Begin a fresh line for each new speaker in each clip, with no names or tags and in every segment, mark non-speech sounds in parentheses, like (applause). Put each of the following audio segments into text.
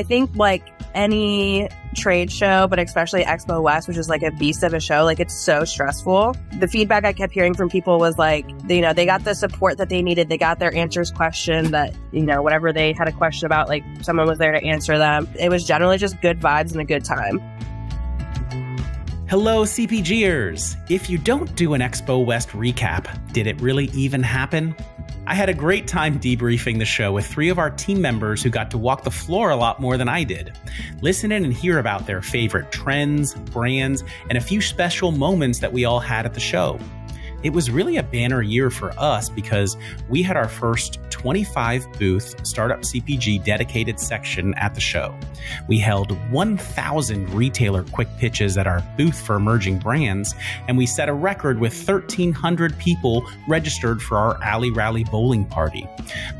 I think like any trade show, but especially Expo West, which is like a beast of a show, like it's so stressful. The feedback I kept hearing from people was like, you know, they got the support that they needed. They got their answers question that, you know, whatever they had a question about, like someone was there to answer them. It was generally just good vibes and a good time.
Hello, CPGers! If you don't do an Expo West recap, did it really even happen? I had a great time debriefing the show with three of our team members who got to walk the floor a lot more than I did. Listen in and hear about their favorite trends, brands, and a few special moments that we all had at the show it was really a banner year for us because we had our first 25 booth startup CPG dedicated section at the show. We held 1,000 retailer quick pitches at our booth for emerging brands, and we set a record with 1,300 people registered for our Alley Rally bowling party.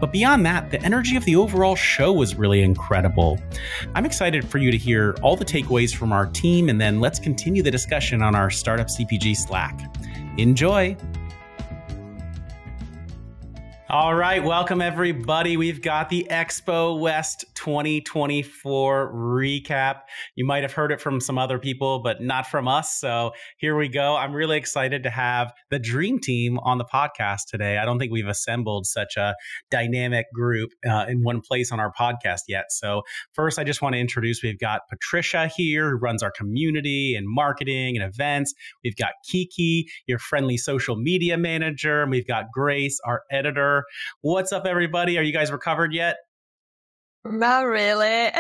But beyond that, the energy of the overall show was really incredible. I'm excited for you to hear all the takeaways from our team, and then let's continue the discussion on our Startup CPG Slack. Enjoy! All right, welcome everybody. We've got the Expo West 2024 recap. You might have heard it from some other people, but not from us. So here we go. I'm really excited to have the dream team on the podcast today. I don't think we've assembled such a dynamic group uh, in one place on our podcast yet. So first, I just want to introduce we've got Patricia here, who runs our community and marketing and events. We've got Kiki, your friendly social media manager, and we've got Grace, our editor. What's up, everybody? Are you guys recovered yet?
Not really. (laughs)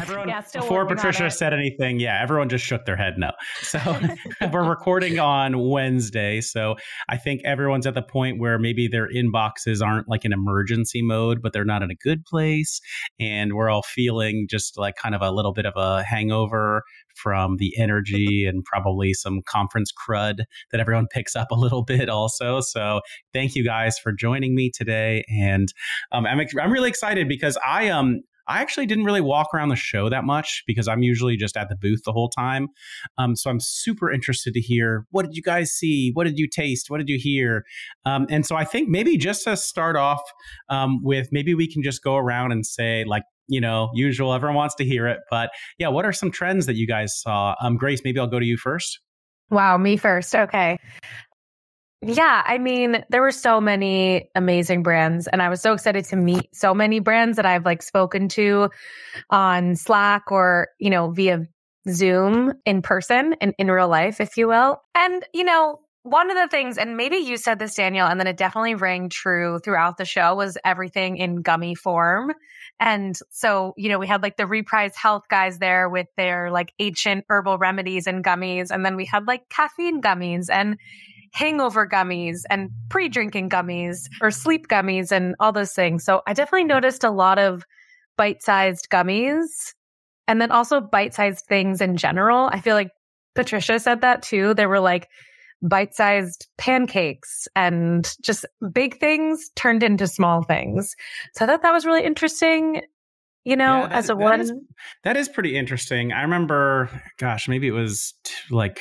everyone, yeah, before Patricia said anything, yeah, everyone just shook their head no. So (laughs) we're recording on Wednesday. So I think everyone's at the point where maybe their inboxes aren't like in emergency mode, but they're not in a good place. And we're all feeling just like kind of a little bit of a hangover from the energy and probably some conference crud that everyone (laughs) picks up a little bit also. So thank you guys for joining me today. And um, I'm, I'm really excited because I um I actually didn't really walk around the show that much because I'm usually just at the booth the whole time. Um, so I'm super interested to hear what did you guys see? What did you taste? What did you hear? Um, and so I think maybe just to start off um, with, maybe we can just go around and say like you know, usual. Everyone wants to hear it. But yeah, what are some trends that you guys saw? Um, Grace, maybe I'll go to you first.
Wow, me first. Okay. Yeah, I mean, there were so many amazing brands, and I was so excited to meet so many brands that I've like spoken to on Slack or, you know, via Zoom in person in, in real life, if you will. And, you know, one of the things, and maybe you said this, Daniel, and then it definitely rang true throughout the show was everything in gummy form. And so, you know, we had like the reprise health guys there with their like ancient herbal remedies and gummies. And then we had like caffeine gummies and hangover gummies and pre drinking gummies or sleep gummies and all those things. So I definitely noticed a lot of bite sized gummies and then also bite sized things in general. I feel like Patricia said that too. There were like, bite sized pancakes and just big things turned into small things. So I thought that was really interesting. You know, yeah, that, as a
that
one,
is, that is pretty interesting. I remember, gosh, maybe it was like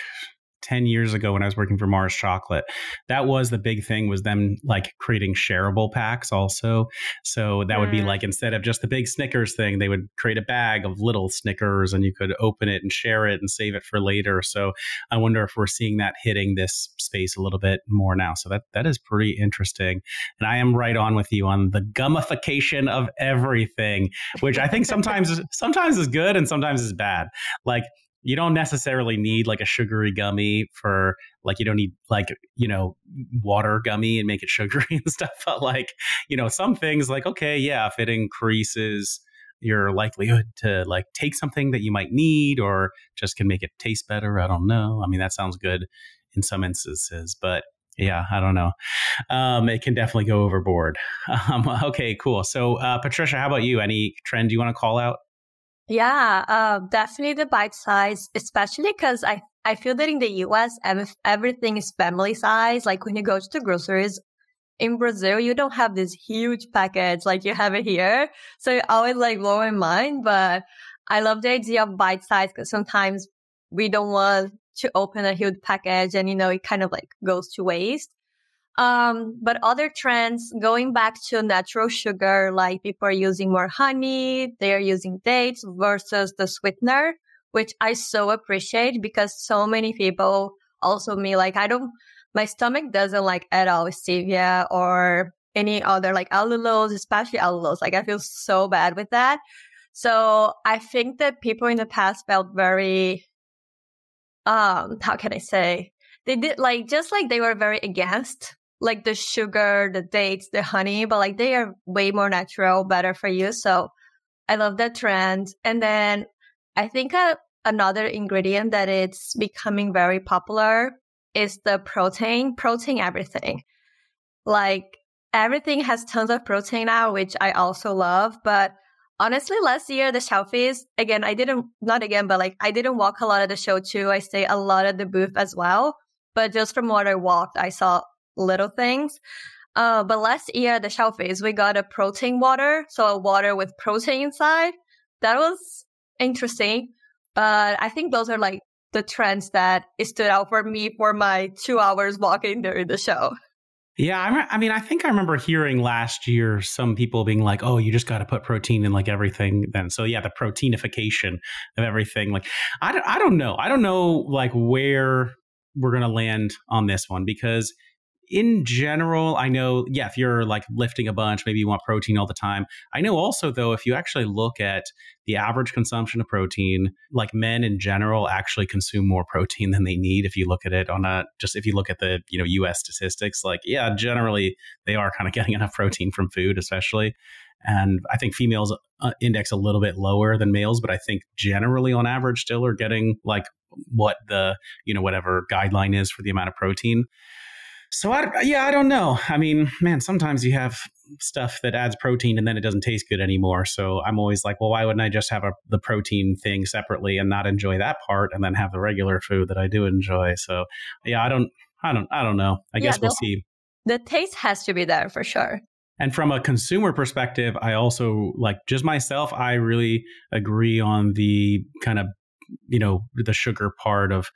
10 years ago when I was working for Mars Chocolate. That was the big thing was them like creating shareable packs also. So that mm. would be mm. like instead of just the big Snickers thing, they would create a bag of little Snickers and you could open it and share it and save it for later. So I wonder if we're seeing that hitting this space a little bit more now. So that that is pretty interesting. And I am right on with you on the gummification of everything, which I think sometimes sometimes is good and sometimes is bad. Like you don't necessarily need like a sugary gummy for like you don't need like you know water gummy and make it sugary (laughs) and stuff but like you know some things like okay yeah if it increases your likelihood to like take something that you might need or just can make it taste better i don't know. I mean that sounds good in some instances but yeah i don't know. Um, it can definitely go overboard. (laughs) Um, okay cool. So uh, patricia how about you? Any trend you want to call out
yeah, uh, definitely the bite size, especially because I, I feel that in the US, everything is family size. Like when you go to the groceries in Brazil, you don't have this huge package like you have it here. So it always like blow my mind, but I love the idea of bite size because sometimes we don't want to open a huge package and, you know, it kind of like goes to waste. Um, but other trends going back to natural sugar, like people are using more honey, they're using dates versus the sweetener, which I so appreciate because so many people also me, like I don't, my stomach doesn't like at all stevia or any other like allulose, especially allulose. Like I feel so bad with that. So I think that people in the past felt very, um, how can I say? They did like, just like they were very against like the sugar, the dates, the honey, but like they are way more natural, better for you. So I love that trend. And then I think uh, another ingredient that it's becoming very popular is the protein, protein everything. Like everything has tons of protein now, which I also love. But honestly, last year, the shelfies, again, I didn't, not again, but like I didn't walk a lot of the show too. I stay a lot at the booth as well. But just from what I walked, I saw little things. Uh, but last year, the shelfies, we got a protein water. So a water with protein inside. That was interesting. But I think those are like the trends that stood out for me for my two hours walking during the show.
Yeah, I, I, mean, I think I remember hearing last year some people being like, "Oh, you just got to put protein in like everything." Then, so yeah, the proteinification of everything. Like, I, I don't know, I don't know like where we're gonna land on this one because in general, I know, yeah, if you're like lifting a bunch, maybe you want protein all the time. I know also, though, if you actually look at the average consumption of protein, like men in general actually consume more protein than they need. If you look at it on a just if you look at the, you know, US statistics, like, yeah, generally they are kind of getting (laughs) enough protein from food, especially. And I think females uh, index a little bit lower than males, but I think generally on average still are getting like what the, you know, whatever guideline is for the amount of protein. So I, yeah, I don't know. I mean, man, sometimes you have stuff that adds protein and then it doesn't taste good anymore. So I'm always like, well, why wouldn't I just have a, the protein thing separately and not enjoy that part and then have the regular food that I do enjoy? So yeah, I don't, I don't, I don't know. I yeah, guess we'll see.
The taste has to be there for sure.
And from a consumer perspective, I also like just myself, I really agree on the kind of, you know, the sugar part of,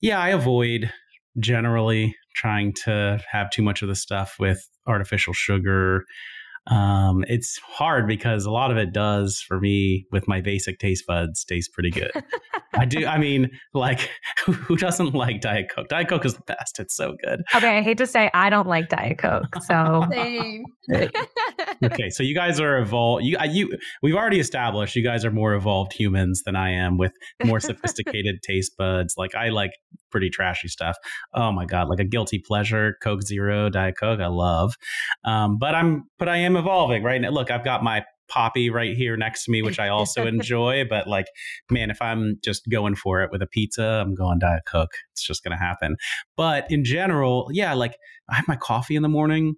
yeah, I avoid generally trying to have too much of the stuff with artificial sugar. Um, it's hard because a lot of it does for me with my basic taste buds taste pretty good. (laughs) I do. I mean, like, (laughs) who doesn't like Diet Coke? Diet Coke is the best. It's so good.
Okay, I hate to say I don't like Diet Coke. So (laughs)
okay, so you guys are evolved. You, you, we've already established you guys are more evolved humans than I am with more (laughs) sophisticated taste buds. Like I like pretty trashy stuff. Oh my god, like a guilty pleasure, Coke Zero, Diet Coke, I love. Um, but I'm, but I am evolving, right? Now, look, I've got my Poppi right here next to me, which I also (laughs) enjoy. But like, man, if I'm just going for it with a pizza, I'm going Diet Coke. It's just going to happen. But in general, yeah, like I have my coffee in the morning.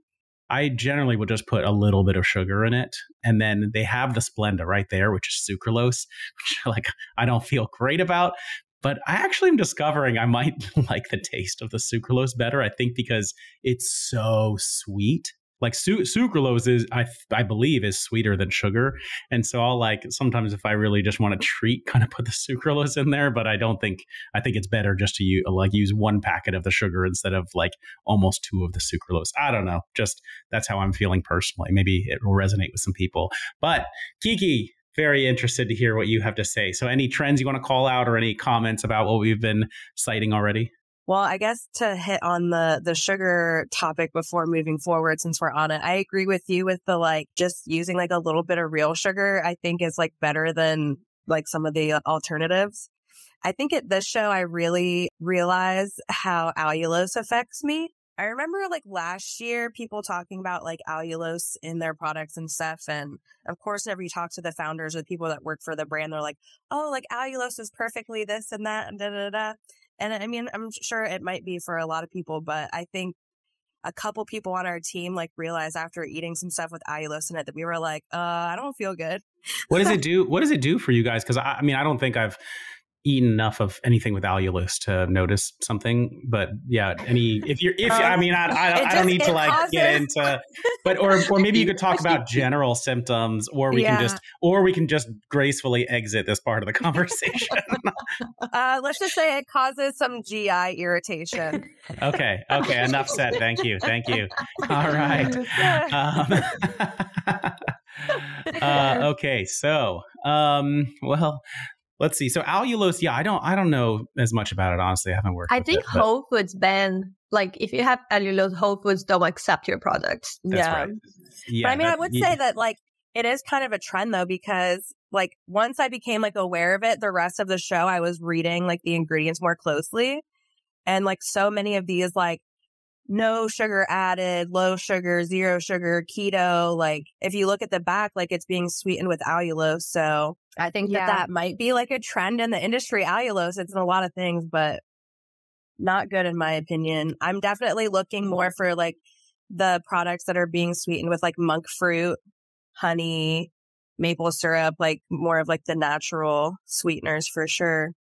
I generally would just put a little bit of sugar in it. And then they have the Splenda right there, which is sucralose, (laughs) which like I don't feel great about. But I actually am discovering I might (laughs) like the taste of the sucralose better. I think because it's so sweet like su- sucralose is I I believe is sweeter than sugar, and so I'll like sometimes if I really just want to treat, (laughs) kind of put the sucralose in there. But I don't think I think it's better just to use, like use one packet of the sugar instead of like almost two of the sucralose. I don't know, just that's how I'm feeling personally. Maybe it will resonate with some people. But Kiki, very interested to hear what you have to say. So, any trends you want to call out or any comments about what we've been citing already?
Well, I guess to hit on the the sugar topic before moving forward since we're on it, I agree with you with the like just using like a little bit of real sugar, I think is like better than like some of the alternatives. I think at this show I really realized how allulose affects me. I remember like last year people talking about like allulose in their products and stuff. And of course, whenever you talk to the founders or the people that work for the brand, they're like, oh, like allulose is perfectly this and that and da da da. And I mean, I'm sure it might be for a lot of people, but I think a couple people on our team like realized after eating some stuff with allulose in it that we were like, uh, I don't feel good.
what does it (laughs) do? What does it do for you guys? Because I, I mean, I don't think I've eaten enough of anything with allulose to notice something. But yeah, any if you're if um, I mean I I, I don't need to like causes... get into, but or or maybe you could talk about (laughs) general symptoms, or we yeah. can just or we can just gracefully exit this part of the (laughs) conversation.
uh, let's just say it causes some GI irritation.
okay, okay, enough said. Thank you, thank you. All right. Um, (laughs) uh, okay, so um, well, let's see. So allulose, yeah, I don't, I don't know as much about it. Honestly, I haven't worked.
I think
it,
Whole Foods ban like if you have allulose, Whole Foods don't accept your products.
yeah, right. yeah. But I mean, I would yeah. say that like it is kind of a trend though because like once I became like aware of it, the rest of the show I was reading like the ingredients more closely, and like so many of these like no sugar added, low sugar, zero sugar, keto. Like if you look at the back, like it's being sweetened with allulose. So I think yeah. that that might be like a trend in the industry. Allulose, it's in a lot of things, but not good in my opinion. I'm definitely looking more for like the products that are being sweetened with like monk fruit, honey, maple syrup, like more of like the natural sweeteners for sure.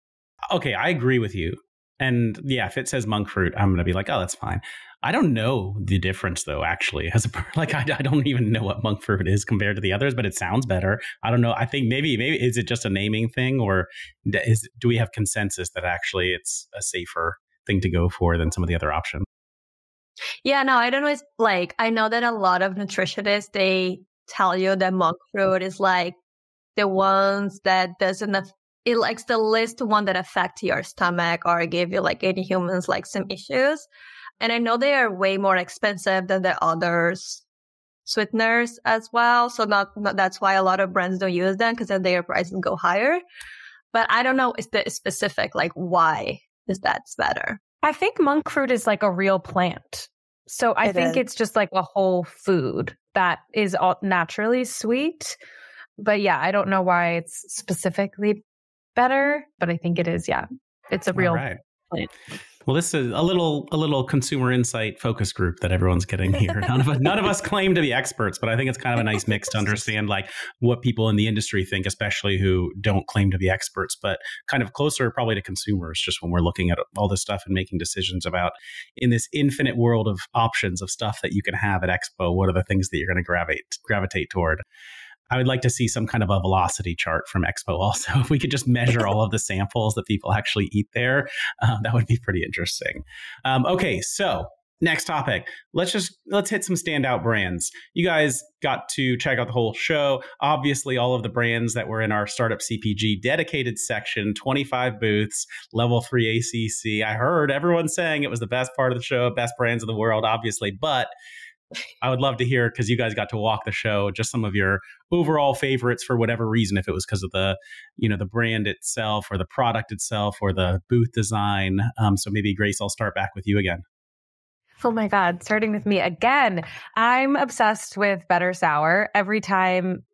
Okay, I agree with you. And yeah, if it says monk fruit, I'm going to be like, oh, that's fine. I don't know the difference though. Actually, as a (laughs) like, I, I don't even know what monk fruit is compared to the others, but it sounds better. I don't know. I think maybe maybe is it just a naming thing, or is do we have consensus that actually it's a safer thing to go for than some of the other options?
Yeah, no, I don't know. It's like I know that a lot of nutritionists they tell you that monk fruit is like the ones that doesn't it likes the least one that affect your stomach or give you like any humans like some issues. And I know they are way more expensive than the others sweeteners as well. So not, not that's why a lot of brands don't use them because then their prices go higher. But I don't know is the specific like why is that better.
I think monk fruit is like a real plant. So I it think is. it's just like a whole food that is all naturally sweet. But yeah, I don't know why it's specifically better, but I think it is. Yeah, it's a real right. plant.
Well, this is a little a little consumer insight focus group that everyone's getting here. None of us, none of us claim to be experts, but I think it's kind of a nice mix to understand like what people in the industry think, especially who don't claim to be experts, but kind of closer probably to consumers. Just when we're looking at all this stuff and making decisions about in this infinite world of options of stuff that you can have at Expo, what are the things that you're going to gravitate gravitate toward? I would like to see some kind of a velocity chart from Expo also. (laughs) If we could just measure all of the samples that people actually eat there, um, that would be pretty interesting. Um, okay, so next topic let's just let's hit some standout brands you guys got to check out the whole show obviously all of the brands that were in our startup cpg dedicated section 25 booths level 3 acc i heard everyone saying it was the best part of the show best brands in the world obviously but I would love to hear because you guys got to walk the show. Just some of your overall favorites for whatever reason, if it was because of the, you know, the brand itself or the product itself or the booth design. Um, so maybe Grace, I'll start back with you again.
Oh my God, starting with me again. I'm obsessed with Better Sour. Every time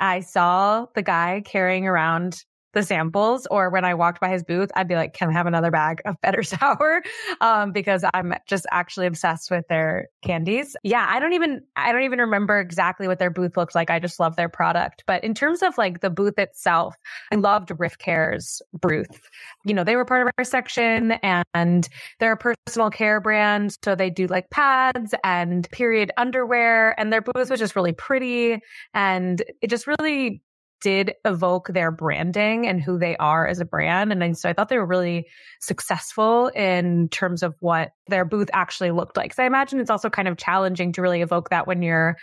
I saw the guy carrying around the samples or when I walked by his booth, I'd be like, can I have another bag of better (laughs) sour? Um, because I'm just actually obsessed with their candies. Yeah. I don't even, I don't even remember exactly what their booth looks like. I just love their product. But in terms of like the booth itself, I loved Riff Care's booth. You know, they were part of our section and they're a personal care brand. So they do like pads and period underwear and their booth was just really pretty. And it just really did evoke their branding and who they are as a brand. And so I thought they were really successful in terms of what their booth actually looked like. So I imagine it's also kind of challenging to really evoke that when you're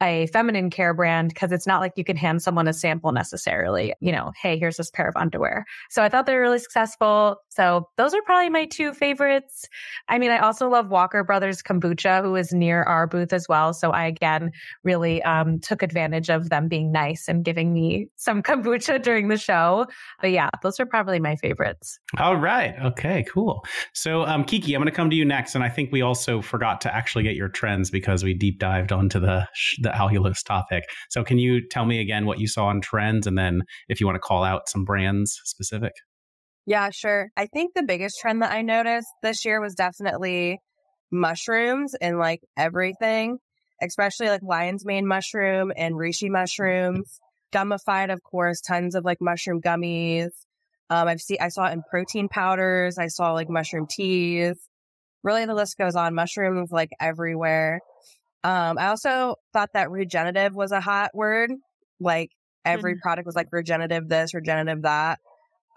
a feminine care brand, because it's not like you can hand someone a sample necessarily, you know, hey, here's this pair of underwear. So I thought they were really successful. So those are probably my two favorites. I mean, I also love Walker Brothers Kombucha, who is near our booth as well. So I again really um, took advantage of them being nice and giving me some kombucha during the show. But yeah, those are probably my favorites.
All right. Okay, cool. So, um, Kiki, I'm going to come to you next. And I think we also forgot to actually get your trends because we deep dived onto the, the allulose topic. So, can you tell me again what you saw on trends? And then if you want to call out some brands specific?
Yeah, sure. I think the biggest trend that I noticed this year was definitely mushrooms and like everything, especially like lion's mane mushroom and reishi mushrooms gummified, of course, tons of like mushroom gummies, Um, I've seen, I saw it in protein powders. I saw like mushroom teas. Really, the list goes on. Mushrooms like everywhere. Um, I also thought that regenerative was a hot word. Like every mm-hmm. product was like regenerative this, regenerative that.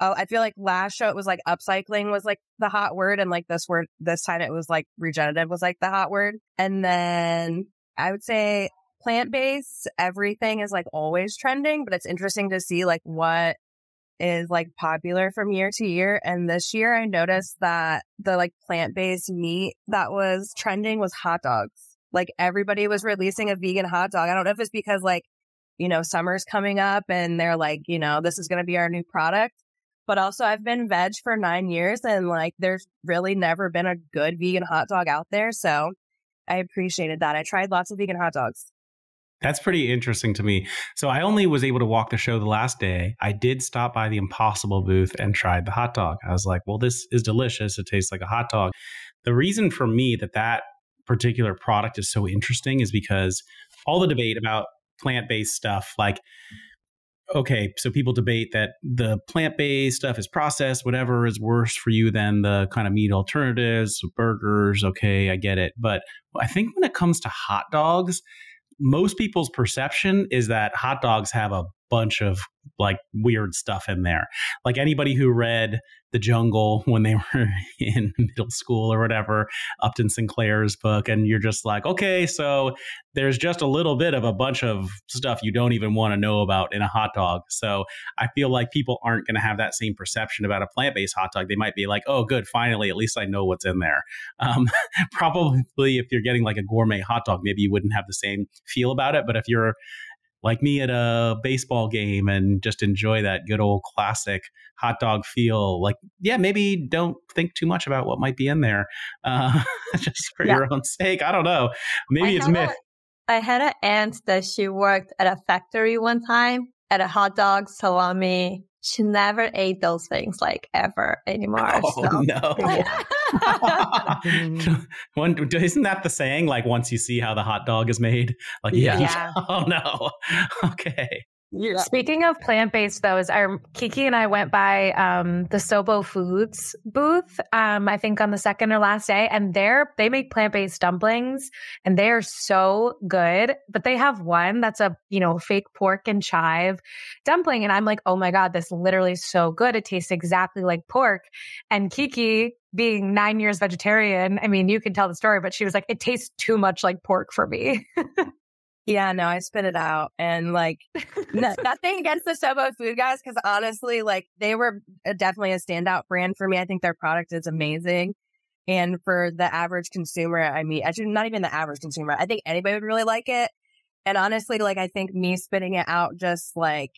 Oh, I feel like last show it was like upcycling was like the hot word. And like this word, this time it was like regenerative was like the hot word. And then I would say plant based, everything is like always trending, but it's interesting to see like what is like popular from year to year. And this year I noticed that the like plant based meat that was trending was hot dogs. Like everybody was releasing a vegan hot dog. I don't know if it's because like, you know, summer's coming up and they're like, you know, this is going to be our new product. But also I've been veg for nine years and like there's really never been a good vegan hot dog out there. So I appreciated that. I tried lots of vegan hot dogs.
That's pretty interesting to me. So I only was able to walk the show the last day. I did stop by the Impossible booth and tried the hot dog. I was like, well, this is delicious. It tastes like a hot dog. The reason for me that that particular product is so interesting is because all the debate about plant based stuff, like, okay, so people debate that the plant based stuff is processed, whatever is worse for you than the kind of meat alternatives, burgers. Okay, I get it. But I think when it comes to hot dogs, most people's perception is that hot dogs have a bunch of like weird stuff in there. Like anybody who read The Jungle (laughs) when they were in (laughs) middle school or whatever, Upton Sinclair's book, and you're just like, okay, so there's just a little bit of a bunch of stuff you don't even want to know about in a hot dog. So I feel like people aren't going to have that same perception about a plant based hot dog. They might be like, oh, good, finally, at least I know what's in there. Um, (laughs) probably if you're getting like a gourmet hot dog, maybe you wouldn't have the same feel about it. But if you're like me at a baseball game and just enjoy that good old classic hot dog feel. Like, yeah, maybe don't think too much about what might be in there, (laughs) uh, just for yeah. your own sake. I don't know. Maybe I it's myth.
A, I had an aunt that she worked at a factory one time at a hot dog salami she never ate those things like ever anymore. (laughs)
Oh so. no! (laughs) (laughs) One, isn't that the saying? Like once you see how the hot dog is made, like yeah. (laughs) yeah. Oh no. (laughs) okay.
Yeah. Speaking of plant based, though, is our Kiki and I went by um, the Sobo Foods booth. Um, I think on the second or last day, and there they make plant based dumplings, and they are so good. But they have one that's a you know fake pork and chive dumpling, and I'm like, oh my god, this literally is so good. It tastes exactly like pork. And Kiki, being nine years vegetarian, I mean, you can tell the story, but she was like, it tastes too much like pork for me. (laughs)
Yeah, no, I spit it out. And like, (laughs) nothing against the Sobo food guys, because honestly, like, they were definitely a standout brand for me. I think their product is amazing. And for the average consumer, I mean, actually, not even the average consumer, I think anybody would really like it. And honestly, like, I think me spitting it out just like,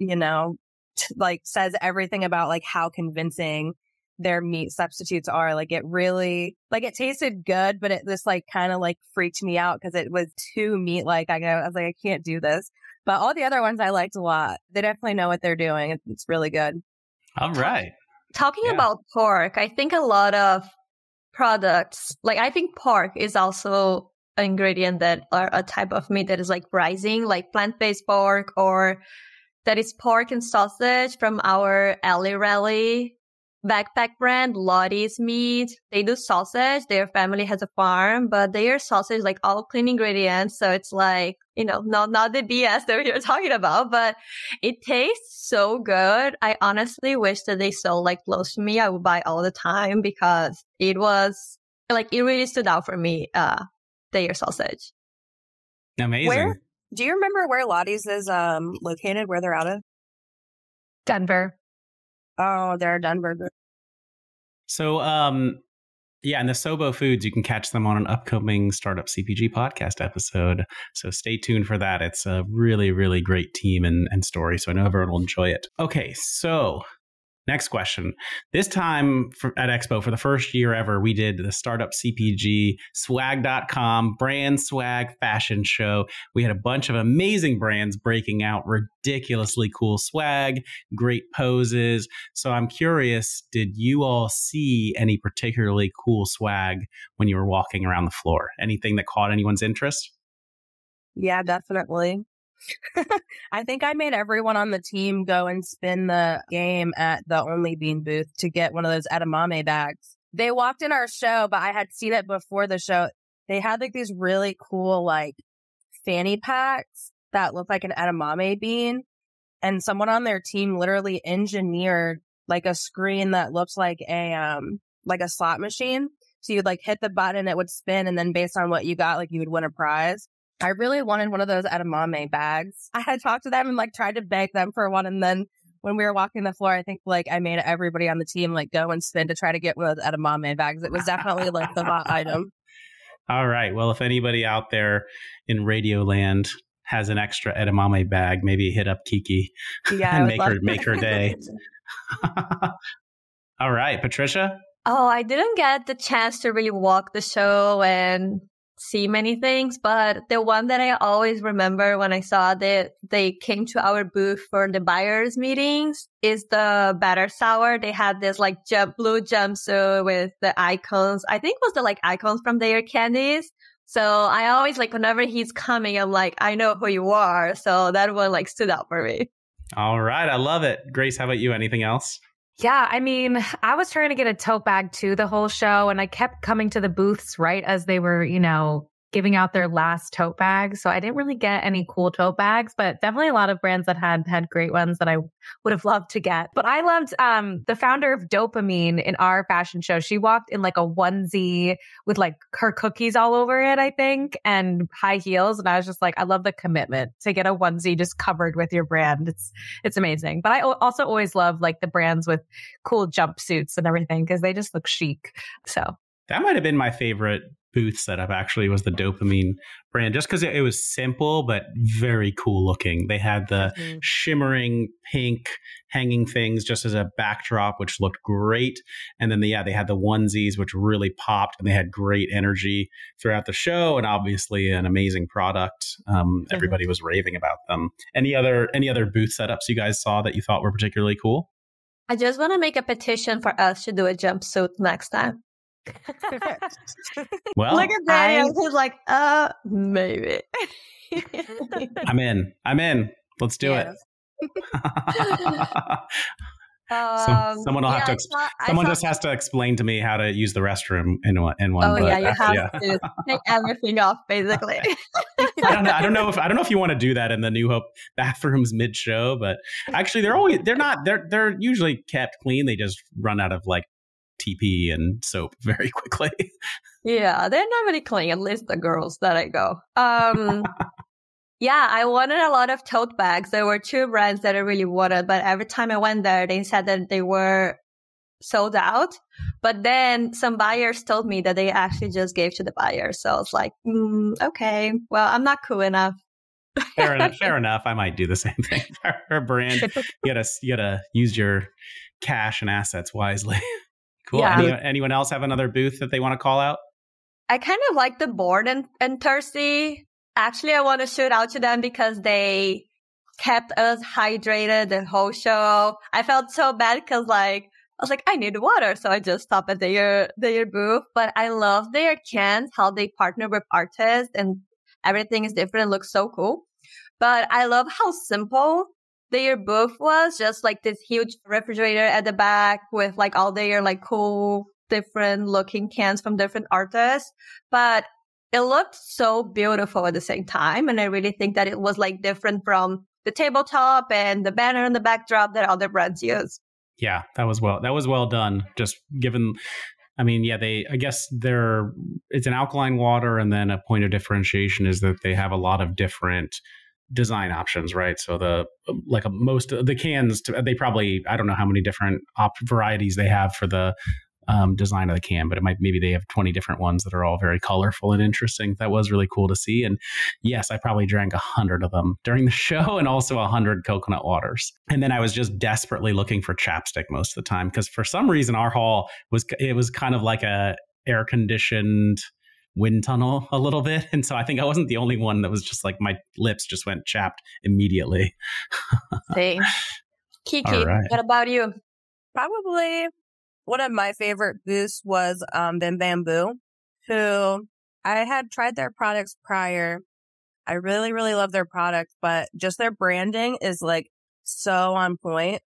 you know, t- like says everything about like how convincing their meat substitutes are. Like it really, like it tasted good, but it just like kind of like freaked me out because it was too meat like. I, I was like, I can't do this. But all the other ones I liked a lot. They definitely know what they're doing. It's really good.
All right.
Talking yeah. about pork, I think a lot of products, like I think pork is also an ingredient that are a type of meat that is like rising, like plant-based pork or that is pork and sausage from our Alley Rally backpack brand, Lottie's Meat. They do sausage. Their family has a farm, but their sausage like all clean ingredients. So it's like, you know, not, not the BS (laughs) that we are talking about, but it tastes so good. I honestly wish that they sold like close to me. I would buy all the time because it was like, it really stood out for me, uh, their sausage.
Amazing.
Where, do you remember where Lottie's is, um, located, where they're out of?
Denver.
Oh, they're Denver.
So, um, yeah, and the Sobo Foods, you can catch them on an upcoming Startup CPG podcast episode. So stay tuned for that. It's a really, really great team and, and story. So I know everyone will enjoy it. Okay, so Next question. This time for, at Expo, for the first year ever, we did the Startup CPG swag.com brand swag fashion show. We had a bunch of amazing brands breaking out ridiculously cool swag, great poses. So I'm curious, did you all see any particularly cool swag when you were walking around the floor? Anything that caught anyone's interest?
Yeah, definitely. (laughs) I think I made everyone on the team go and spin the game at the Only Bean booth to get one of those edamame bags. They walked in our show, but I had seen it before the show. They had like these really cool like fanny packs that looked like an edamame bean. And someone on their team literally engineered like a screen that looks like a um like a slot machine. So you'd like hit the button, it would spin, and then based on what you got, like you would win a prize. I really wanted one of those edamame bags. I had talked to them and like tried to beg them for one. And then when we were walking the floor, I think like I made everybody on the team like go and spin to try to get one of those edamame bags. It was definitely like the hot item. (laughs)
All right. Well, if anybody out there in Radio Land has an extra edamame bag, maybe hit up Kiki
Yeah,
and make her make her day. (laughs) (laughs) All right, Patricia.
Oh, I didn't get the chance to really walk the show and see many things, but the one that I always remember when I saw that they came to our booth for the buyers meetings is the Better Sour. They had this like jump, blue jumpsuit with the icons. I think was the like icons from their candies. So I always like whenever he's coming, I'm like, I know who you are. So that one like stood out for me.
All right, I love it. Grace, how about you? Anything else?
Yeah, I mean, I was trying to get a tote bag to the whole show, and I kept coming to the booths right as they were, you know, giving out their last tote bags. So I didn't really get any cool tote bags, but definitely a lot of brands that had had great ones that I would have loved to get. But I loved um the founder of Dopamine in our fashion show. She walked in like a onesie with like her cookies all over it, I think, and high heels. And I was just like, I love the commitment to get a onesie just covered with your brand. It's it's amazing. But I also always love like the brands with cool jumpsuits and everything because they just look chic. So
that might have been my favorite booth setup actually was the dopamine brand just because it, it, was simple but very cool looking they had the mm-hmm. shimmering pink hanging things just as a backdrop which looked great and then the, yeah they had the onesies which really popped and they had great energy throughout the show and obviously an amazing product um, mm-hmm. everybody was raving about them any other any other booth setups you guys saw that you thought were particularly cool
I just want to make a petition for us to do a jumpsuit next time. (laughs)
well,
look at that. I was like, uh, maybe. (laughs)
I'm in. I'm in. Let's do yes. (laughs)
it.
Um, someone will yeah, have to. Ex- saw, someone just has to explain to me how to use the restroom in one. In one
oh but, yeah, you have yeah. to take everything off, basically.
I don't know. I don't know if I don't know if you want to do that in the New Hope bathrooms mid show, but actually, they're always they're not they're they're usually kept clean. They just run out of like TP and soap (laughs) very quickly.
yeah, they're not really clean, at least the girls that I go. Um, (laughs) yeah, I wanted a lot of tote bags. There were two brands that I really wanted, but every time I went there, they said that they were sold out. But then some buyers told me that they actually just gave to the buyers. So I was like, mm, okay, well, I'm not cool enough.
fair enough. (laughs) Fair enough. I might do the same thing. Her brand, you gotta you gotta use your cash and assets wisely. Cool. Yeah. Any, anyone else have another booth that they want to call out?
I kind of like the Bored and, and thirsty. Actually, I want to shout out to them because they kept us hydrated the whole show. I felt so bad because like, I was like, I need water. So I just stopped at their, their booth, but I love their cans, how they partner with artists and everything is different and looks so cool. But I love how simple their booth was just like this huge refrigerator at the back with like all their like cool different looking cans from different artists. But it looked so beautiful at the same time. And I really think that it was like different from the tabletop and the banner and the backdrop that other brands use.
Yeah, that was well that was well done. Just given I mean, yeah, they I guess they're it's an alkaline water and then a point of differentiation is that they have a lot of different design options, right? So the um, like a, most of the cans, they probably I don't know how many different op- varieties they have for the um, design of the can, but it might maybe they have 20 different ones that are all very colorful and interesting. That was really cool to see. And yes, I probably drank a hundred of them during the (laughs) show and also a hundred coconut waters. And then I was just desperately looking for chapstick most of the time because for some reason our hall was it was kind of like a air conditioned wind tunnel a little bit. And so I think I wasn't the only one that was just like my lips just went chapped immediately. (laughs)
See. Kiki, right. what about you?
Probably one of my favorite boosts was um Bim Bamboo, who I had tried their products prior I really, really love their product, but just their branding is like so on point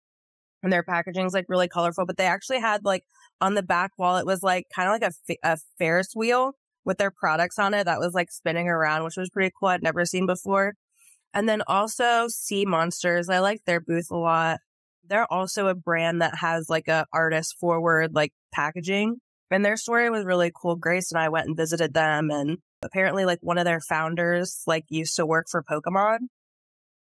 and their packaging is like really colorful, but they actually had like on the back wall, it was like kind of like a, a Ferris wheel with their products on it that was like spinning around, which was pretty cool. I'd never seen before. And then also Sea Monsters. I like their booth a lot. They're also a brand that has like a artist forward like packaging. And their story was really cool. Grace and I went and visited them and apparently like one of their founders like used to work for Pokemon.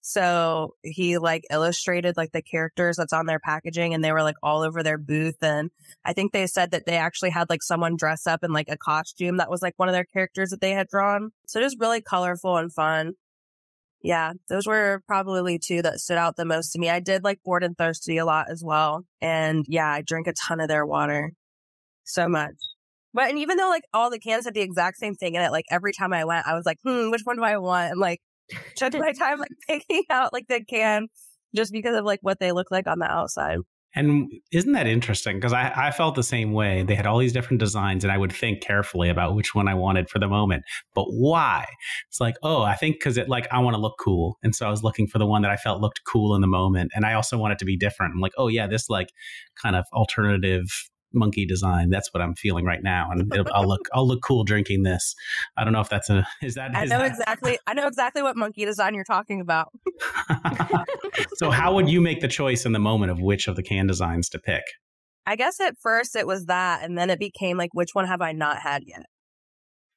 So he like illustrated like the characters that's on their packaging and they were like all over their booth. And I think they said that they actually had like someone dress up in like a costume that was like one of their characters that they had drawn. So just really colorful and fun. Yeah, those were probably two that stood out the most to me. I did like Bored and Thirsty a lot as well. And yeah, I drink a ton of their water. So much. But and even though like all the cans had the exact same thing in it, like every time I went, I was like, hmm, which one do I want? And like took my time like (laughs) picking out like the can just because of like what they look like on the outside.
And isn't that interesting? Because I, I felt the same way. They had all these different designs, and I would think carefully about which one I wanted for the moment. But why? It's like, oh, I think because it like I want to look cool, and so I was looking for the one that I felt looked cool in the moment, and I also want it to be different. I'm like, oh yeah, this like kind of alternative monkey design. That's what I'm feeling right now, and I'll look I'll look cool drinking this. I don't know if that's a is that.
Is
I
know
that...
exactly. I know exactly what monkey design you're talking about. (laughs) (laughs)
so, how would you make the choice in the moment of which of the can designs to pick?
I guess at first it was that, and then it became like, which one have I not had yet?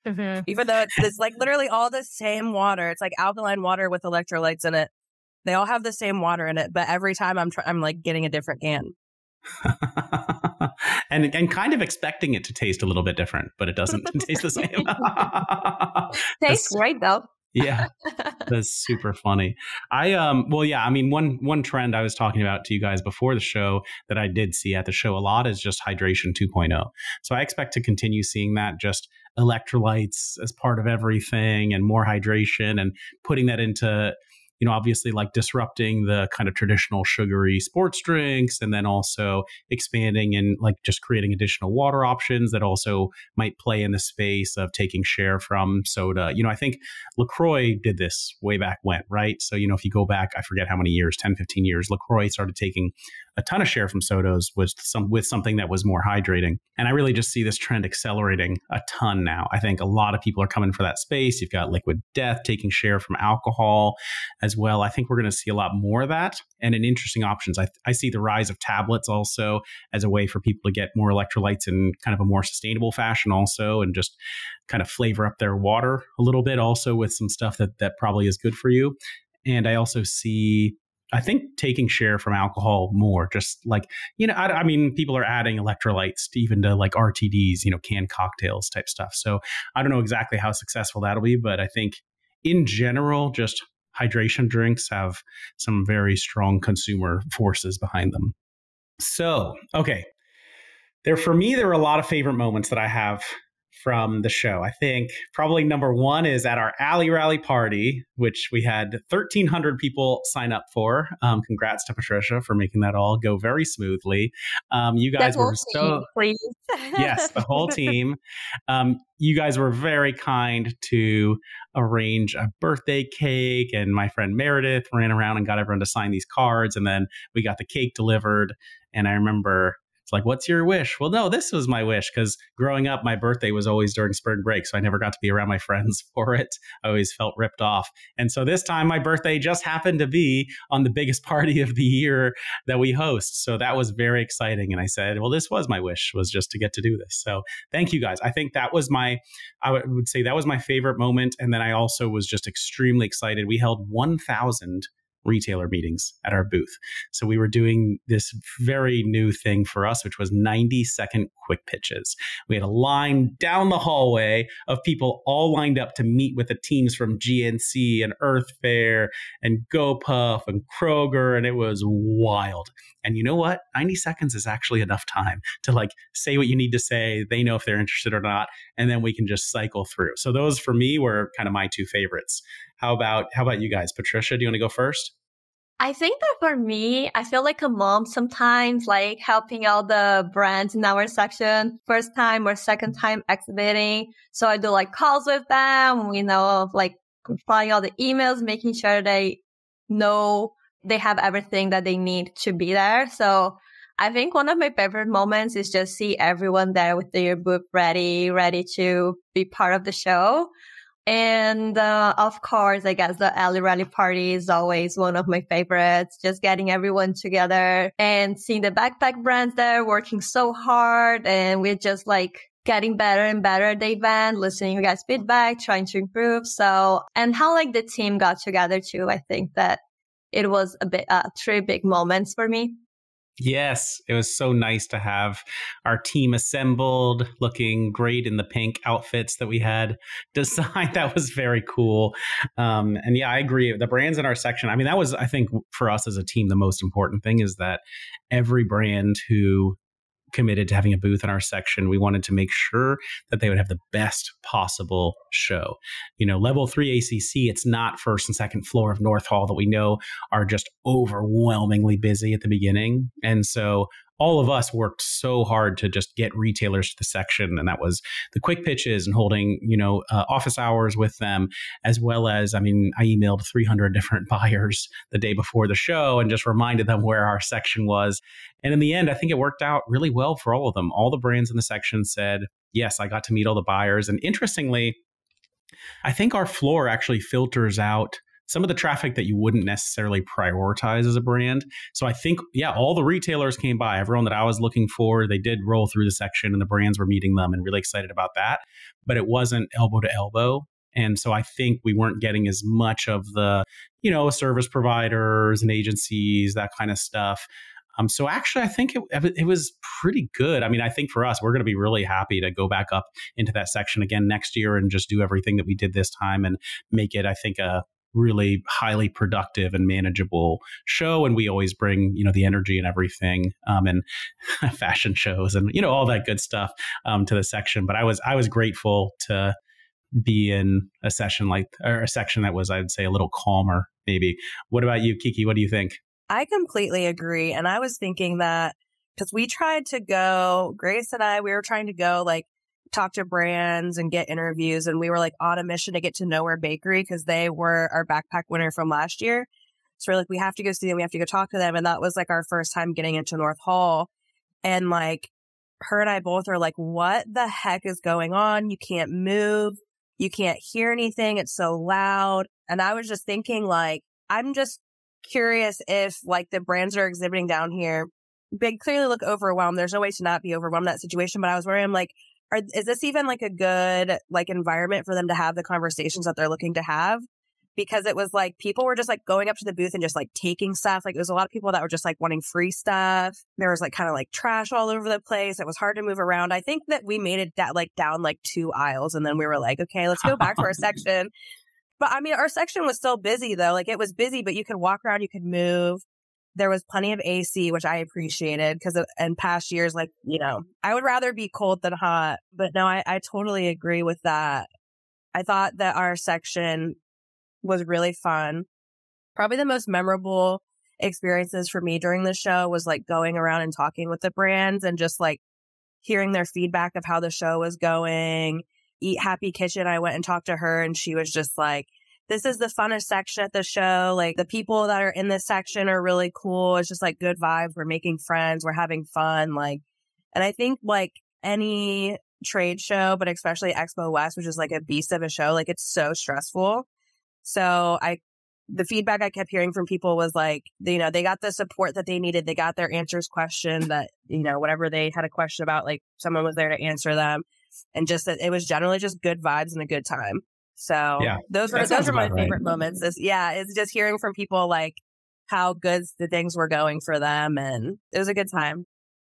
Mm-hmm. Even though it's, it's like literally all the same water. It's like alkaline water with electrolytes in it. They all have the same water in it, but every time I'm tr- I'm like getting a different can. (laughs)
and and kind of expecting it to taste a little bit different, but it doesn't (laughs) taste the same. (laughs)
Tastes great though.
yeah, that's super funny. I um well yeah, I mean one one trend I was talking about to you guys before the show that I did see at the show a lot is just hydration 2.0. So I expect to continue seeing that just electrolytes as part of everything and more hydration and putting that into you know, obviously like disrupting the kind of traditional sugary sports drinks and then also expanding and like just creating additional water options that also might play in the space of taking share from soda. You know, I think LaCroix did this way back when, right? So, you know, if you go back, I forget how many years, 10, 15 years, LaCroix started taking a ton of share from sodas with some with something that was more hydrating. And I really just see this trend accelerating a ton now. I think a lot of people are coming for that space. You've got Liquid Death taking share from alcohol as well. I think we're going to see a lot more of that and in interesting options. I, I see the rise of tablets also as a way for people to get more electrolytes in kind of a more sustainable fashion also and just kind of flavor up their water a little bit also with some stuff that that probably is good for you. And I also see I think taking share from alcohol more, just like, you know, I, I, mean, people are adding electrolytes even to like RTDs, you know, canned cocktails type stuff. So I don't know exactly how successful that'll be, but I think in general, just hydration drinks have some very strong consumer forces behind them. So, okay. There, for me, there are a lot of favorite moments that I have from the show. I think probably number one is at our Alley Rally party, which we had 1,300 people sign up for. Um, congrats to Patricia for making that all go very smoothly. Um, you guys were so. yes, the whole (laughs) team. Um, you guys were very kind to arrange a birthday cake, and my friend Meredith ran around and got everyone to sign these cards. And then we got the cake delivered. And I remember it's like, what's your wish? Well, no, this was my wish because growing up, my birthday was always during spring break. So I never got to be around my (laughs) friends for it. I always felt ripped off. And so this time, my birthday just happened to be on the biggest (laughs) party of the year that we host. So that was very exciting. And I said, well, this was my wish, was just to get to do this. So thank you guys. I think that was my, I would say that was my favorite moment. And then I also was just extremely excited. We held 1,000 retailer meetings at our booth. So we were doing this very new thing for us, which was 90 second quick pitches. We had a line down the hallway of people all lined up to meet with the teams from GNC and Earth Fare and GoPuff and Kroger, and it was wild. And you know what? 90 seconds is actually enough time to like say what you need to say. They know if they're interested or not, and then we can just cycle through. So those for me were kind of my two favorites. How about how about you guys? Patricia, do you want to go first?
I think that for me, I feel like a mom sometimes, like helping out the brands in our section, first time or second time exhibiting. So I do like calls with them, you know, like replying all the emails, making sure they know they have everything that they need to be there. So I think one of my favorite moments is just see everyone there with their book ready, ready to be part of the show. And uh, of course, I guess the Alley Rally party is always one of my favorites. Just getting everyone together and seeing the backpack brands there working so hard. And we're just like getting better and better at the event, listening to guys' feedback, trying to improve. So, and how like the team got together too. I think that it was a bit, uh, three big moments for me.
Yes, it was so nice to have our team assembled, looking great in the pink outfits that we had (laughs) designed. That was very cool. Um, and yeah, I agree. The brands in our section, I mean, that was, I think, for us as a team, the most important thing is that every brand who committed to having a booth in our section. We wanted to make sure that they would have the best possible show. You know, level three ACC, it's not first and second floor of North Hall that we know are just overwhelmingly busy at the beginning. And so all of us worked so hard to just get retailers to the section and that was the quick pitches and holding you know uh, office hours with them as well as i mean i emailed 300 (laughs) different buyers the day before the show and just reminded them where our section was. And in the end i think it worked out really well for all of them. All the brands in the section said yes i got to meet all the buyers. And interestingly I think our floor actually filters out some of the traffic that you wouldn't necessarily prioritize as a brand. So I think, yeah, all the retailers came by, everyone that I was looking for, they did roll through the section and the brands were meeting them and really excited about that. But it wasn't elbow to elbow. And so I think we weren't getting as much of the, you know, service providers and agencies, that kind of stuff. Um, so actually, I think it, it was pretty good. I mean, I think for us, we're going to be really happy to go back up into that section again next year and just do everything that we did this time and make it, I think, a really highly productive and manageable show and we always bring you know the energy and everything um, and (laughs) fashion shows and you know all that good stuff um, to the section. But i was i was grateful to be in a session like or a section that was i'd say a little calmer maybe. What about you kiki? What do you think?
I completely agree and i was thinking that because we tried to go grace and i we were trying to go like talk to brands and get interviews. And we were like on a mission to get to Nowhere Bakery because they were our backpack winner from last year. So we're like, we have to go see them. We have to go talk to them. And that was like our first time getting into North Hall. And like her and I both are like, what the heck is going on? You can't move. You can't hear anything. It's so loud. And I was just thinking like, I'm just curious if like the brands are exhibiting down here, they clearly look overwhelmed. There's no way to not be overwhelmed in that situation. But I was worried, like, are, is this even like a good like environment for them to have the conversations that they're looking to have? Because it was like people were just like going up to the booth and just like taking stuff. Like there was a lot of people that were just like wanting free stuff. There was like kind of like trash all over the place. It was hard to move around. I think that we made it da- like down like two aisles and then we were like, okay, let's go back to our (laughs) section. But I mean, our section was still busy though. Like it was busy, but you could walk around, you could move there was plenty of AC, which I appreciated because in past years, like, you know, I would rather be cold than hot. But no, I, I totally agree with that. I thought that our section was really fun. Probably the most memorable experiences for me during the show was like going around and talking with the brands and just like hearing their feedback of how the show was going. Eat Happy Kitchen, I went and talked to her and she was just like, this is the funnest section at the show. Like the people that are in this section are really cool. It's just like good vibes. We're making friends. We're having fun. Like, and I think like any trade show, but especially Expo West, which is like a beast of a show, like it's so stressful. So I, the feedback I kept hearing from people was like, you know, they got the support that they needed. They got their answers question that, you know, whatever they had a question about, like someone was there to answer them. And just that it was generally just good vibes and a good time. So yeah, those were those are my right. favorite moments. This, yeah, it's just hearing from people like how good the things were going for them, and it was a good time.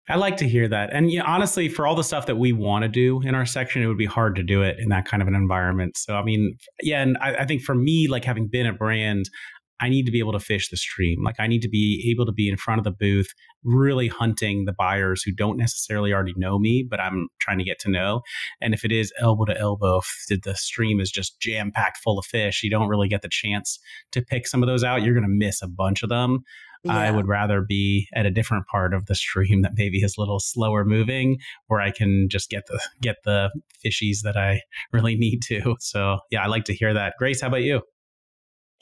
I like to hear that. And you know, honestly, for all the stuff that we want to do in our section, it would be hard to do it in that kind of an environment. So, I mean, yeah, and I, I think for me, like having been a brand, I need to be able to fish the stream. Like I need to be able to be in front of the booth, really hunting the buyers who don't necessarily already know me, but I'm trying to get to know. And if it is elbow to elbow, if the stream is just jam packed full of fish, you don't really get the chance to pick some of those out. You're going to miss a bunch of them. yeah. I would rather be at a different part of the stream that maybe is a little slower moving, where I can just get the get the fishies that I (laughs) really need to. So yeah, I like to hear that. Grace, how about you?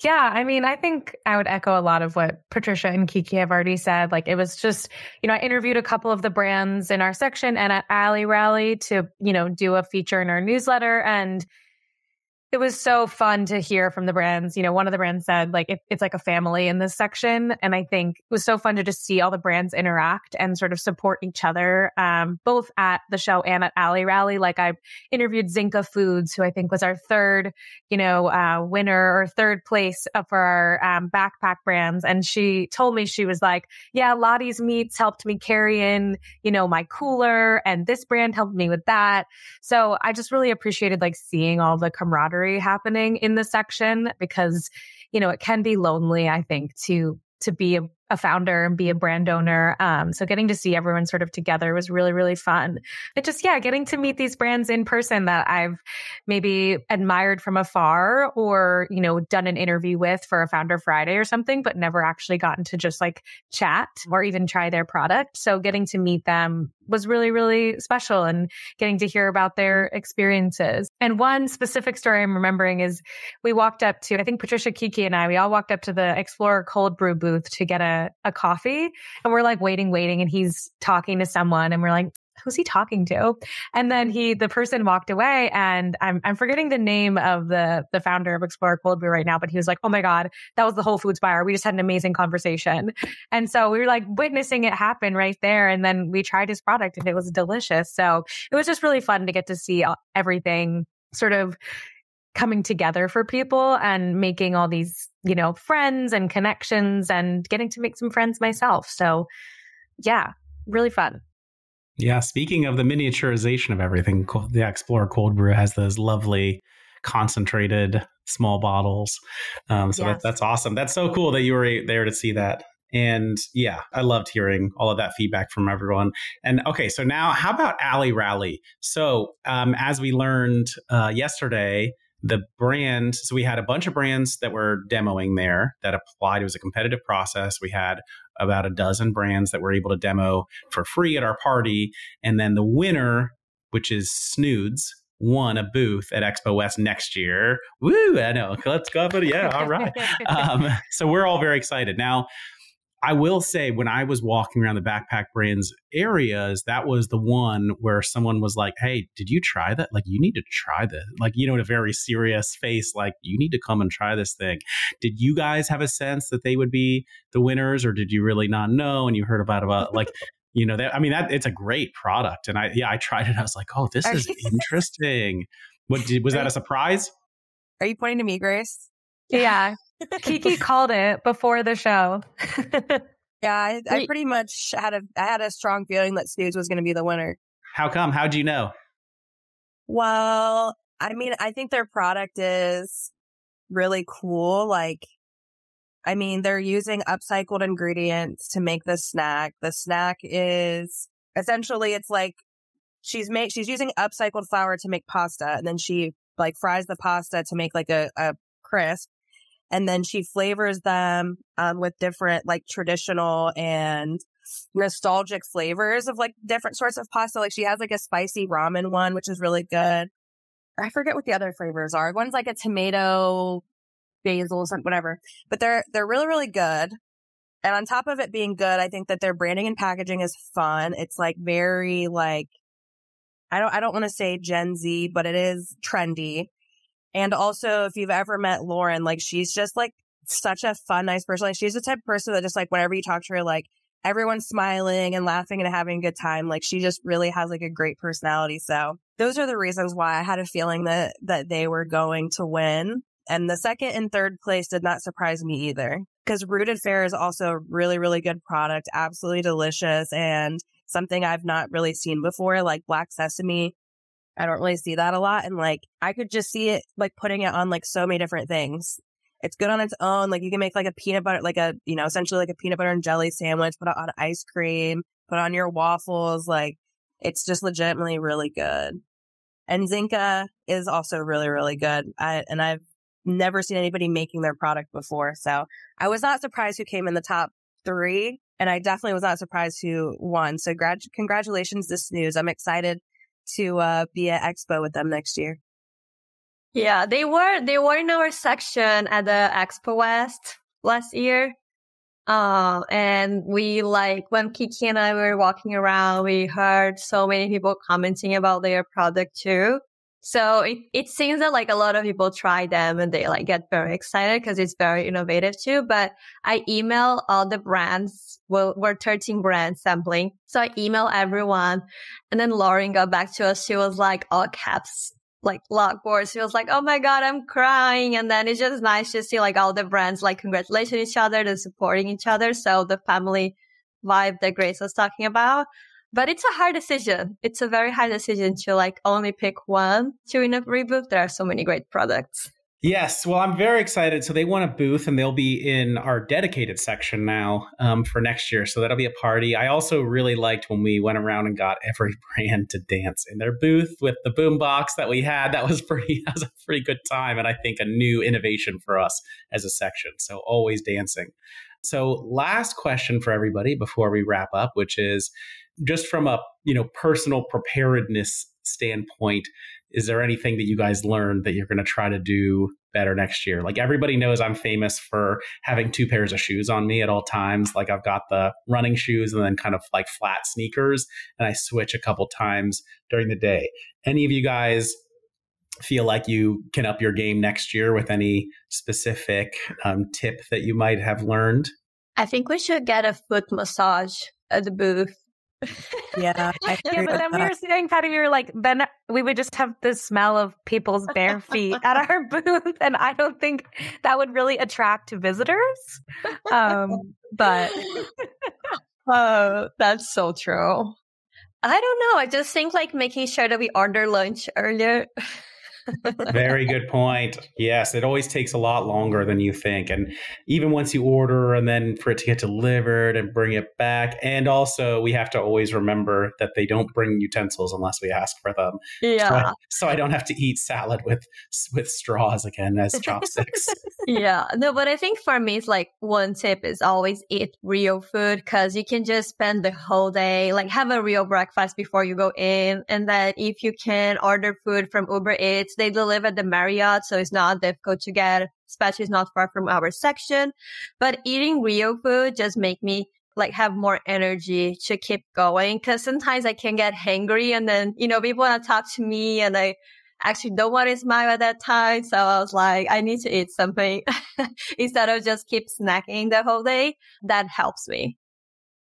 Yeah, I mean, I think I would echo a lot of what Patricia and Kiki have already said. Like, it was just, you know, I interviewed a couple of the brands in our section and at Alley Rally to, you know, do a feature in our newsletter. And it was so fun to hear from the brands. You know, one of the brands said like it, it's like a family in this section, and I think it was so fun to just see all the brands interact and sort of support each other, um, both at the show and at Alley Rally. Like I interviewed Zinka Foods, who I think was our third, you know, uh, winner or third place for our um, backpack brands, and she told me she was like, "Yeah, Lottie's Meats helped me carry in, you know, my cooler, and this brand helped me with that." So I just really appreciated like seeing all the camaraderie happening in the section because, you know, it can be lonely, I think, to to be a a founder and be a brand owner. Um, so getting to see everyone sort of together was really, really fun. But just, yeah, getting to meet these brands in person that I've maybe admired from afar or, you know, done an interview with for a founder Friday or something, but never actually gotten to just like chat or even try their product. So getting to meet them was really, really special and getting to hear about their mm-hmm. experiences. And one specific story I'm remembering is we walked up to, I think Patricia Kiki and I, we all walked up to the Explorer cold brew booth to get a a, coffee and we're like waiting, waiting. And he's talking to someone and we're like, who's he talking to? And then he, the person walked away and I'm, I'm forgetting the name of the, the founder of Explorer Cold Brew right now, but he was like, Oh my God, that was the Whole Foods buyer. We just had an amazing conversation. And so we were like witnessing it happen right there. And then we tried his product and it was delicious. So it was just really fun to get to see everything sort of coming together for people and making all these, you know, friends and connections and getting to make some friends myself. So, yeah, really fun.
Yeah, speaking of the miniaturization of everything, the Explorer Cold Brew has those lovely concentrated small bottles. Um, so yes. that, that's awesome. That's so cool that you were there to see that. And yeah, I loved hearing all of that feedback from everyone. And okay, so now how about Alley Rally? So um, as we learned uh, yesterday, the brand so we had a bunch of brands that were demoing there that applied. It was a competitive process. We had about a dozen brands that were able to demo for free at our party. And then the winner which is snoods won a booth at expo west next year. Woo i know. Let's go but yeah all right. (laughs) Um, so we're all very excited. Now I will say when I was walking around the backpack brands areas, that was the one where someone was like, Hey, did you try that? Like, you need to try this. Like, you know, in a very serious face, like, you need to come and try this thing. Did you guys have a sense that they would be the winners or did you really not know? And you heard about, about like, (laughs) you know, that, I mean, that it's a great product. And I, yeah, I tried it. I was like, Oh, this is interesting. What did, was that a surprise?
Are you pointing to me, Grace?
Yeah. (laughs) Kiki called it before the show. (laughs)
yeah, I, I, pretty much had a I had a strong feeling that Snoods was going to be the winner.
How come? How do you know?
Well, I mean, I think their product is really cool. Like, I mean, they're using upcycled ingredients to make the snack. The snack is essentially it's like she's made she's using upcycled flour to make pasta, and then she like fries the pasta to make like a, a crisp and then she flavors them um, with different like traditional and nostalgic flavors of like different sorts of pasta. Like she has like a spicy ramen one, which is really good. I forget what the other flavors are. One's like a tomato, basil, something, whatever. But they're they're really really good. And on top of it being good, I think that their branding and packaging is fun. It's like very like I don't I don't want to say Gen Z, but it is trendy. And also, if you've ever met Lauren, like she's just like such a fun, nice person. Like she's the type of person that just like whenever you talk to her, like everyone's smiling and laughing and having a good time. Like she just really has like a great personality. So those are the reasons why I had a feeling that that they were going to win. And the second and third place did not surprise me either because Rooted Fare is also a really, really good product, absolutely delicious and something I've not really seen before, like black sesame I don't really see that a lot. And like, I could just see it like putting it on like so many different things. It's good on its own. Like you can make like a peanut butter, like a, you know, essentially like a peanut butter and jelly sandwich, put it on ice cream, put on your waffles. Like it's just legitimately really good. And Zinka is also really, really good. I, and I've never seen anybody making their product before. So I was not surprised who came in the top three. And I definitely was not surprised who won. So grad- congratulations to Snooze. I'm excited to uh, be at Expo with them next year.
Yeah, they were they were in our section at the Expo West last year. Uh, and we like when Kiki and I were walking around, we heard so many people commenting about their product too. So it, it seems that like a lot of people try them and they like get very excited because it's very innovative too. But I email all the brands. Well, we're 13 brands sampling. So I email everyone and then Lauren got back to us. She was like all caps like lockboard. She was like, Oh my God, I'm crying. And then it's just nice to see like all the brands like congratulating each other and supporting each other. So the family vibe that Grace was talking about. But it's a hard decision. It's a very hard decision to like only pick one to win a reboot. There are so many great products.
Yes, well, I'm very excited. So they want a booth, and they'll be in our dedicated section now um, for next year. So that'll be a party. I also really liked when we went around and got every (laughs) brand to dance in their booth with the boombox that we had. That was (laughs) pretty. That was a pretty good time, and I think a new innovation for us as a section. So always dancing. So last question for everybody before we wrap up, which is just from a you know personal preparedness standpoint is there anything that you guys learned that you're going to try to do better next year? Like everybody knows I'm famous for having two pairs of shoes on me at all times. Like I've got the running shoes and then kind of like flat sneakers, and I switch a couple times during the day. Any of you guys feel like you can up your game next year with any specific um, tip that you might have learned?
I think we should get a foot massage at the booth
yeah. (laughs)
yeah, but then we were saying, Patty, we were like, then we would just have the smell of people's bare feet at our (laughs) booth. And I don't think that would really attract visitors. Um, but. (laughs)
oh, that's so true. I don't know. I just think like making sure that we order lunch earlier.
Very good point. Yes, it always takes a lot longer than you think. And even once you order and then for it to get delivered and bring it back. And also, we have to always remember that they don't bring utensils unless we ask for them.
Yeah.
So (laughs) I, so I don't have to eat salad with with straws again as chopsticks. (laughs)
yeah. No, but I think for me, it's like one tip is always eat real food because you can just spend the whole day, like have a real breakfast before you go in. And then if you can order food from Uber Eats, they live at the Marriott, so it's not difficult to get, especially it's not far from our section. But eating real food just make me like have more energy to keep going. Cause sometimes I can get hangry and then, you know, people want to talk to me and I actually don't want to smile at that time. So I was like, I need to eat something (laughs) instead of just keep snacking the whole day. That helps me.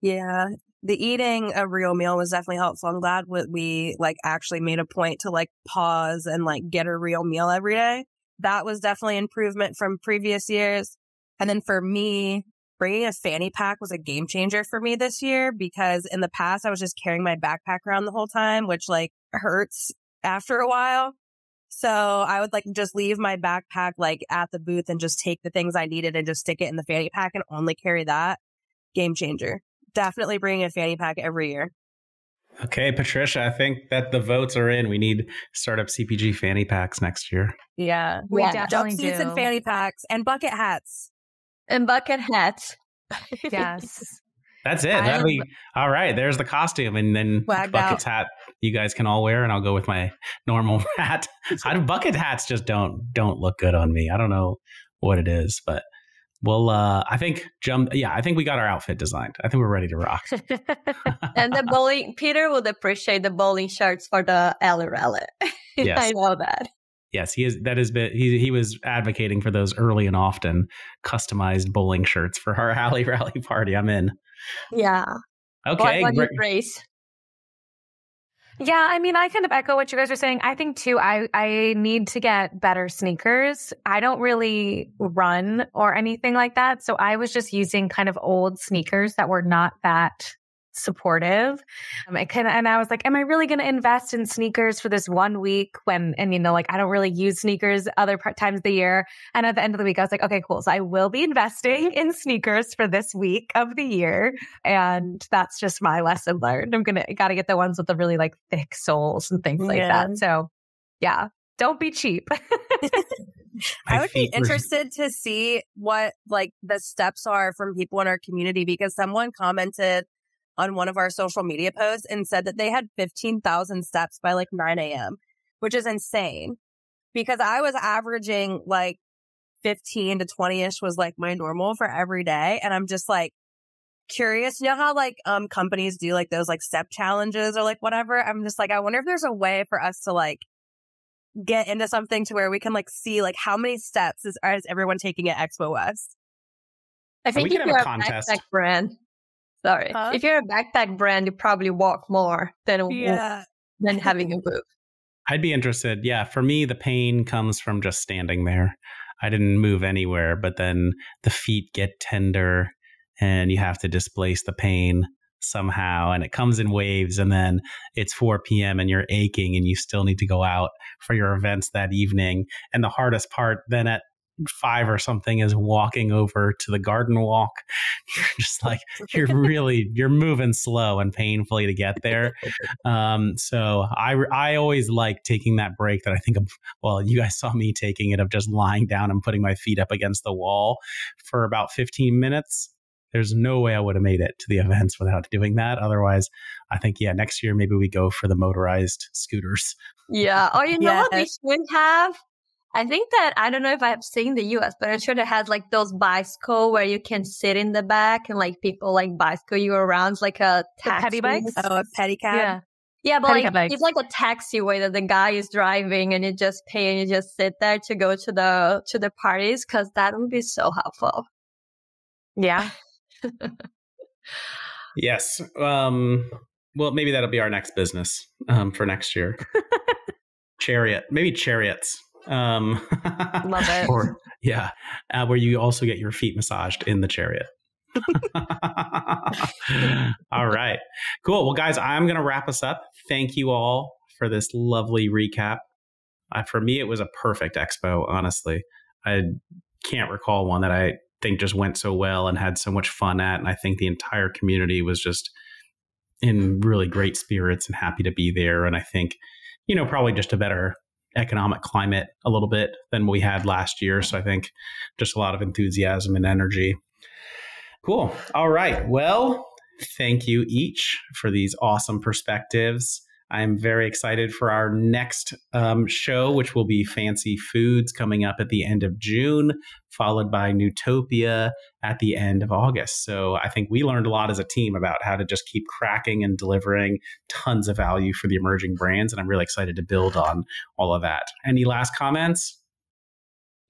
Yeah the eating a real meal was definitely helpful. I'm glad we like actually made a point to like pause and like get a real meal every day. That was definitely improvement from previous years. And then for me, bringing a fanny pack was a game changer for me this year because in the past I was just carrying my backpack around the whole time, which like hurts after a while. So I would like just leave my backpack like at the booth and just take the things I needed and just stick it in the fanny pack and only carry that. Game changer definitely bringing a fanny pack every year.
Okay, Patricia, I think that the votes are in. We need startup CPG fanny packs next year.
Yeah,
we yeah. definitely
do. and fanny packs and bucket hats.
And bucket hats.
yes. (laughs)
That's it. That'll be all right. There's the costume, and then bucket out. hat. You guys can all wear, and I'll go with my normal (laughs) hat. I, bucket hats just don't don't look good on me. I don't know what it is, but well, uh, I think jump. Yeah, I think we got our outfit designed. I think we're ready to rock. (laughs)
and the bowling, Peter would appreciate the bowling shirts for the Alley (laughs) Rally. Yes. I know that.
Yes, he is. That has been. He he was advocating for those early and often customized bowling shirts for our (laughs) Alley Rally party. I'm in.
Yeah.
Okay.
What, what race?
Yeah, I mean, I kind of echo what you guys are saying. I think too, I, I need to get better sneakers. I don't really run or anything like that. So I was just using kind of old sneakers that were not that supportive. Um, I can, and I was like, am I really going to invest in sneakers for this one week when, and you know, like I don't really use sneakers other part times of the year. And at the end of the week, I was like, okay, cool. So I will be investing in sneakers for this week of the year. And that's just my lesson learned. I'm going to, got to get the ones with the really like thick soles and things like that. So yeah, don't be cheap. (laughs) (laughs)
I would be (laughs) interested to see what like the steps are from people in our community because someone commented on one of our social media posts and said that they had 15,000 steps by like 9 a.m., which is insane because I was averaging like 15 to 20 ish was like my normal for every day. And I'm just like curious. You know how like, um, companies do like those like step challenges or like whatever. I'm just like, I wonder if there's a way for us to like get into something to where we can like see like how many steps is, is everyone taking at Expo West.
I think we you're a, a backpack brand, sorry, huh? if you're a backpack brand, you probably walk more than yeah. than (laughs) having a booth.
I'd be interested. Yeah, for me, the pain comes from just standing there. I didn't move anywhere, but then the feet get tender and you have to displace the pain somehow and it comes in waves and then it's 4 p.m. and you're aching and you still need to go out for your events that evening and the hardest part then at five or something is walking over to the garden walk (laughs) you're just like you're (laughs) really you're moving slow and painfully to get there um, so i i always like taking that break that i think of well you guys saw me taking it of just lying down and putting my feet up against the wall for about 15 minutes there's no way I would have made it to the events without doing that. Otherwise, I think yeah, next year maybe we go for the motorized scooters.
Yeah. Oh, you know yes. what we should have? I think that I don't know if I've seen the US, but I'm sure it has like those bicycle where you can sit in the back and like people like bicycle you around like a taxi.
bike.
Oh, a pedicab.
Yeah. Yeah, but like bikes. it's like a taxiway that the guy is driving and you just pay and you just sit there to go to the to the parties because that would be so helpful.
Yeah. (laughs)
yes. Um, well, maybe that'll be our next business um, for next year. (laughs) Chariot, maybe chariots. Um,
Love it.
Or yeah, uh, where you also get your feet massaged in the chariot. (laughs) all right, cool. Well, guys, I'm going to wrap us up. Thank you all for this lovely recap. Uh, for me, it was a perfect expo. Honestly, I can't recall one that I think just went so well and had so much fun at. And I think the entire community was just in really great spirits and happy to be there. And I think, you know, probably just a better economic climate a little bit than we had last year. So I think just a lot of enthusiasm and energy. Cool. All right. Well, thank you each for these awesome perspectives. I'm very excited for our next um, show, which will be Fancy Foods coming up at the end of June, followed by Newtopia at the end of August. So I think we learned a lot as a team about how to just keep cracking and delivering tons of value for the emerging brands. And I'm really excited to build on all of that. Any last comments?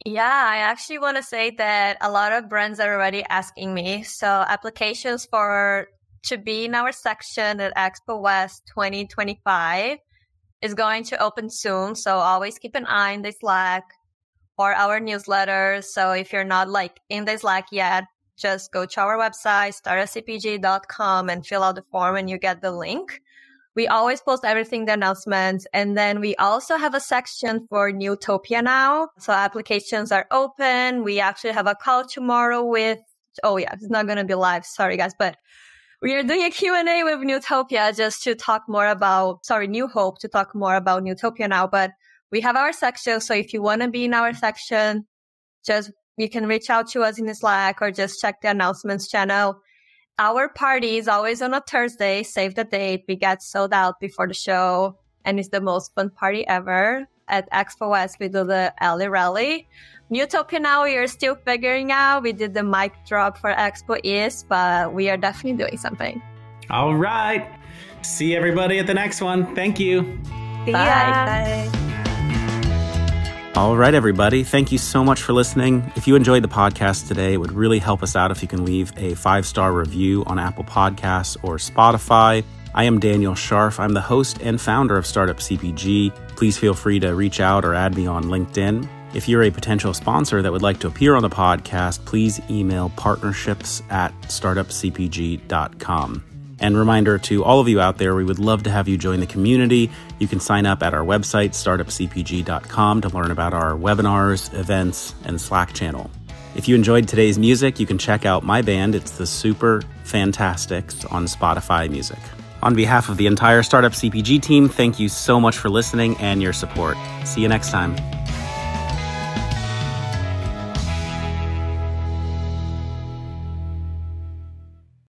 Yeah, I actually want to say that a lot of brands are already asking me. So applications for to be in our section at Expo West 2025 is going to open soon. So always keep an eye in the Slack or our newsletter. So if you're not like in the Slack yet, just go to our website, startupcpg.com and fill out the form and you get the link. We always post everything, the announcements. And then we also have a section for Newtopia now. So applications are open. We actually have a call tomorrow with, oh yeah, it's not going to be live. Sorry guys, but we are doing a Q&A with Newtopia just to talk more about, sorry, New Hope to talk more about Newtopia now. But we have our section. So if you want to be in our section, just you can reach out to us in Slack or just check the announcements channel. Our party is always on a Thursday. Save the date. We get sold out before the show and it's the most fun party ever. At Expo West, we do the Alley Rally. Newtopia now we are still figuring out. We did the mic drop for Expo East, but we are definitely doing something.
All right. See everybody at the next one. Thank you.
Bye. Bye.
All right, everybody. Thank you so much for listening. If you enjoyed the podcast today, it would really help us out if you can leave a five star review on Apple Podcasts or Spotify. I am Daniel Scharff. I'm the host and founder of Startup CPG. Please feel free to reach out or add me on LinkedIn. If you're a potential sponsor that would like to appear on the podcast, please email partnerships at startupcpg.com. And reminder to all of you out there, we would love to have you join the community. You can sign up at our website, startupcpg.com, to learn about our webinars, events, and Slack channel. If you enjoyed today's music, you can check out my band. It's the Super Fantastics on Spotify Music. On behalf of the entire Startup CPG team, thank you so much for listening and your support. See you next time.